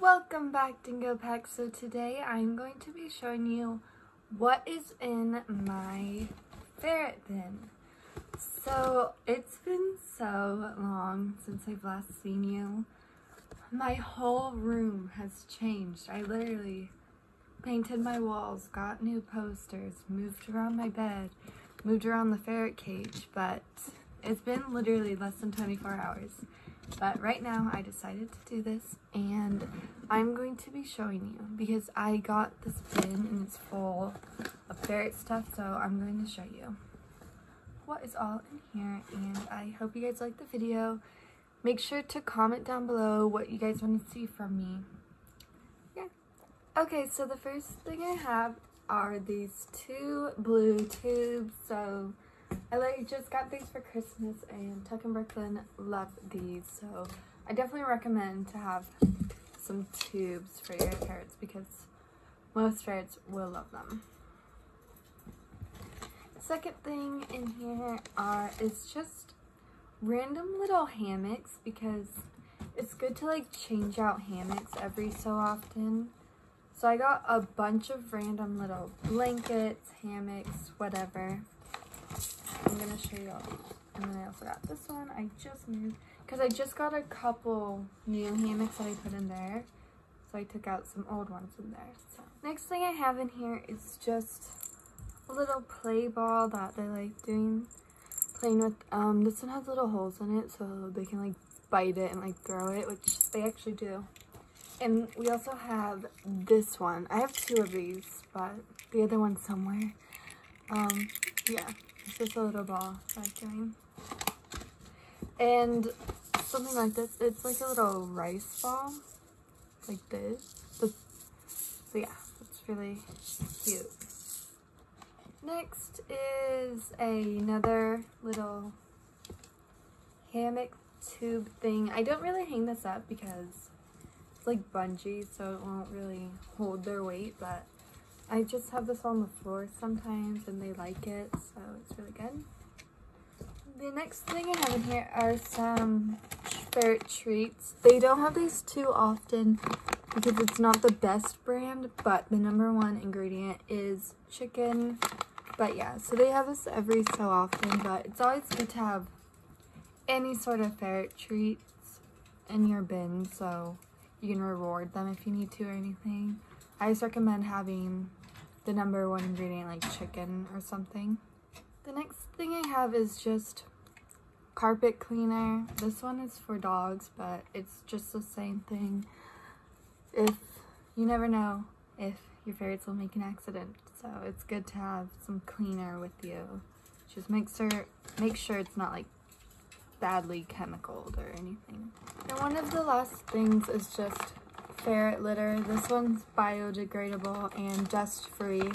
Welcome back Dingo Pack. So today I'm going to be showing you what is in my ferret bin. So it's been so long since I've last seen you. My whole room has changed. I literally painted my walls, got new posters, moved around my bed, moved around the ferret cage, but it's been literally less than 24 hours. But right now I decided to do this and I'm going to be showing you because I got this bin and it's full of ferret stuff so I'm going to show you what is all in here and I hope you guys like the video. Make sure to comment down below what you guys want to see from me. Yeah. Okay, so the first thing I have are these two blue tubes. So I like just got these for Christmas and Tuck and Brooklyn love these. So I definitely recommend to have some tubes for your ferrets because most ferrets will love them. Second thing in here are is just random little hammocks because it's good to like change out hammocks every so often. So I got a bunch of random little blankets, hammocks, whatever. I'm gonna show you all. And then I also got this one. I just moved because I just got a couple new hammocks that I put in there. So I took out some old ones in there. So next thing I have in here is just a little play ball that I like doing playing with. Um, this one has little holes in it so they can like bite it and like throw it, which they actually do. And we also have this one. I have two of these, but the other one's somewhere. Um, yeah, it's just a little ball I'm doing. And something like this, it's like a little rice ball, like this. But, so yeah, it's really cute. Next is another little hammock tube thing. I don't really hang this up because it's like bungee, so it won't really hold their weight, but I just have this on the floor sometimes and they like it, so it's really good. The next thing I have in here are some ferret treats. They don't have these too often because it's not the best brand, but the number one ingredient is chicken but yeah, so they have this every so often, but it's always good to have any sort of ferret treats in your bin so you can reward them if you need to or anything. I just recommend having the number one ingredient like chicken or something. The next thing I have is just carpet cleaner. This one is for dogs, but it's just the same thing. If you never know if your ferrets will make an accident. So it's good to have some cleaner with you. Just make sure make sure it's not like badly chemicaled or anything. And one of the last things is just ferret litter. This one's biodegradable and dust free,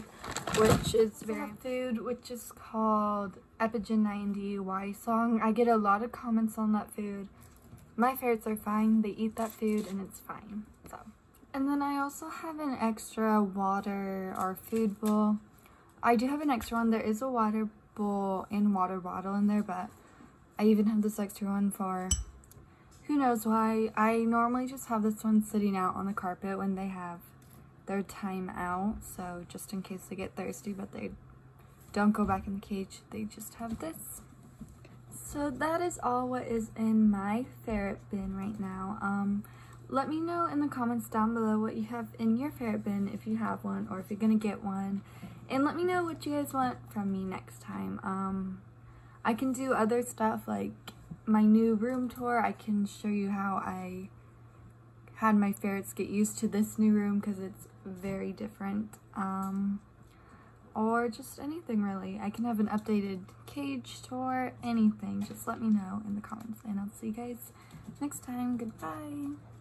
which is very food, which is called Epigen 90 Wysong. I get a lot of comments on that food. My ferrets are fine. They eat that food and it's fine. So. And then I also have an extra water or food bowl. I do have an extra one. There is a water bowl and water bottle in there, but I even have this extra one for who knows why. I normally just have this one sitting out on the carpet when they have their time out. So just in case they get thirsty, but they don't go back in the cage, they just have this. So that is all what is in my ferret bin right now. Um, let me know in the comments down below what you have in your ferret bin if you have one or if you're gonna get one. And let me know what you guys want from me next time. Um, I can do other stuff like my new room tour. I can show you how I had my ferrets get used to this new room because it's very different. Um, or just anything really. I can have an updated cage tour, anything. Just let me know in the comments and I'll see you guys next time. Goodbye.